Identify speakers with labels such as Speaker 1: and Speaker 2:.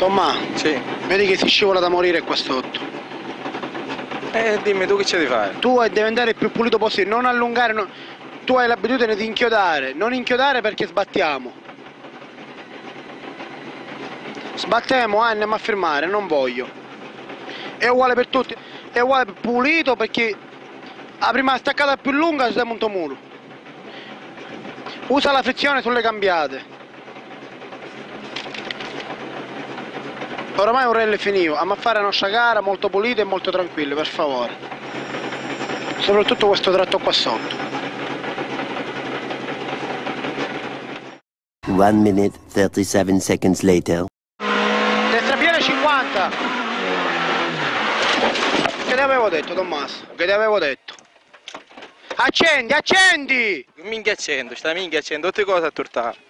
Speaker 1: Tomma,
Speaker 2: Sì.
Speaker 1: vedi che si scivola da morire qua sotto.
Speaker 2: Eh, dimmi tu che c'è di fare?
Speaker 1: Tu devi andare il più pulito possibile, non allungare, no- tu hai l'abitudine di inchiodare, non inchiodare perché sbattiamo. Sbattiamo, ah, andiamo a fermare, non voglio. È uguale per tutti, è uguale per pulito perché la prima staccata più lunga si monta un muro. Usa la frizione sulle cambiate. Oramai un rally finito, a fare la nostra gara molto pulita e molto tranquilla, per favore. Soprattutto questo tratto qua sotto.
Speaker 3: One minute, 37 seconds later.
Speaker 1: Destra piena 50. Che ti avevo detto, Tommaso? Che ti avevo detto? Accendi, accendi!
Speaker 2: Minchia accendo, sta minchia accendo, tutte cose a tortare.